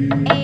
Amen.